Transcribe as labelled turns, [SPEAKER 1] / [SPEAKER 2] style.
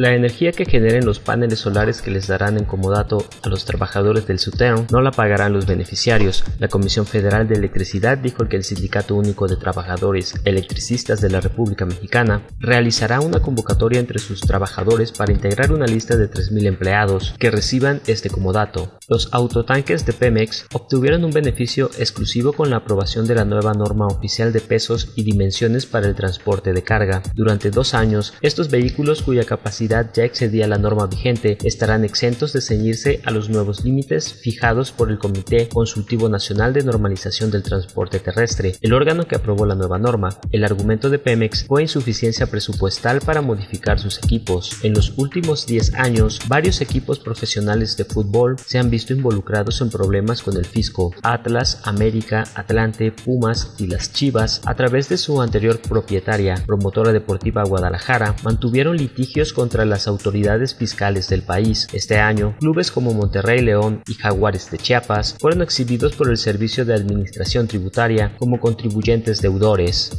[SPEAKER 1] La energía que generen los paneles solares que les darán en comodato a los trabajadores del SUTERN no la pagarán los beneficiarios. La Comisión Federal de Electricidad dijo que el Sindicato Único de Trabajadores Electricistas de la República Mexicana realizará una convocatoria entre sus trabajadores para integrar una lista de 3.000 empleados que reciban este comodato. Los autotanques de Pemex obtuvieron un beneficio exclusivo con la aprobación de la nueva norma oficial de pesos y dimensiones para el transporte de carga. Durante dos años, estos vehículos cuya capacidad ya excedía la norma vigente estarán exentos de ceñirse a los nuevos límites fijados por el Comité Consultivo Nacional de Normalización del Transporte Terrestre, el órgano que aprobó la nueva norma. El argumento de Pemex fue insuficiencia presupuestal para modificar sus equipos. En los últimos 10 años, varios equipos profesionales de fútbol se han visto involucrados en problemas con el fisco. Atlas, América, Atlante, Pumas y las Chivas, a través de su anterior propietaria, promotora deportiva Guadalajara, mantuvieron litigios las autoridades fiscales del país. Este año, clubes como Monterrey León y Jaguares de Chiapas fueron exhibidos por el Servicio de Administración Tributaria como contribuyentes deudores.